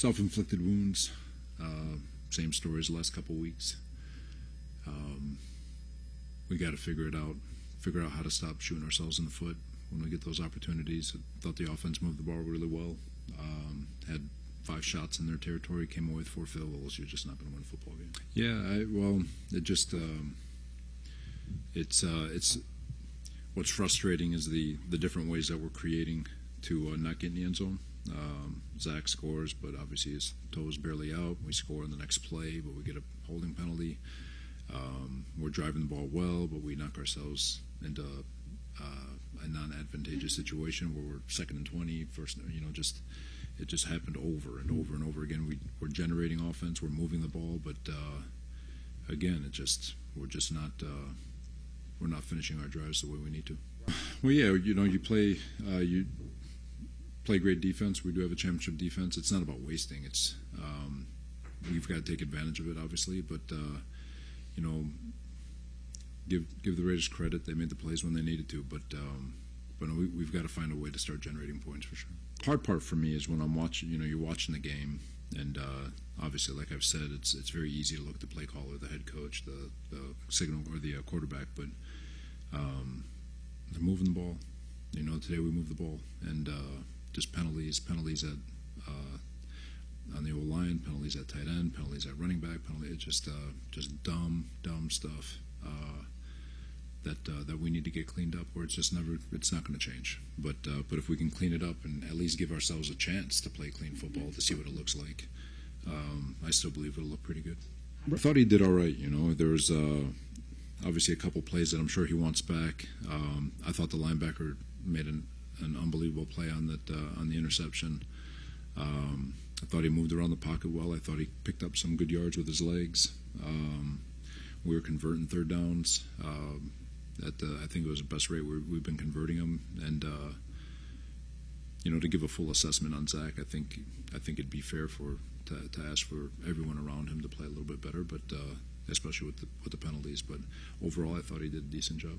self-inflicted wounds. Uh, same story as the last couple weeks. Um, we got to figure it out. Figure out how to stop shooting ourselves in the foot when we get those opportunities. I thought the offense moved the ball really well. Um, had five shots in their territory, came away with four field goals. You're just not going to win a football game. Yeah, I, well, it just um, it's uh, it's what's frustrating is the the different ways that we're creating to uh, not get in the end zone. Um, Zach scores, but obviously his toe is barely out. We score in the next play, but we get a holding penalty. Um, we're driving the ball well, but we knock ourselves into uh, a non-advantageous situation where we're second and 20, first, you know, just it just happened over and over and over again. We, we're generating offense, we're moving the ball, but uh, again, it just we're just not uh, we're not finishing our drives the way we need to. Well, yeah, you know, you play uh, you play great defense. We do have a championship defense. It's not about wasting. It's um, we've got to take advantage of it, obviously, but uh, you know, give give the Raiders credit. They made the plays when they needed to, but um, but we, we've got to find a way to start generating points for sure. Hard part for me is when I'm watching. You know, you're watching the game, and uh, obviously, like I've said, it's it's very easy to look at the play caller, the head coach, the, the signal, or the uh, quarterback, but um, they're moving the ball. You know, today we moved the ball, and uh, just penalties, penalties at uh, on the O-line, penalties at tight end, penalties at running back, penalty. It's just uh, just dumb, dumb stuff uh, that uh, that we need to get cleaned up. Or it's just never, it's not going to change. But uh, but if we can clean it up and at least give ourselves a chance to play clean football to see what it looks like, um, I still believe it'll look pretty good. I thought he did all right. You know, there's uh, obviously a couple plays that I'm sure he wants back. Um, I thought the linebacker made an, an unbelievable play on that uh, on the interception. Um, I thought he moved around the pocket well. I thought he picked up some good yards with his legs. Um, we were converting third downs. Um, at I think it was the best rate we have been converting them, and uh, you know to give a full assessment on Zach, I think I think it'd be fair for to, to ask for everyone around him to play a little bit better, but uh, especially with the with the penalties. But overall, I thought he did a decent job.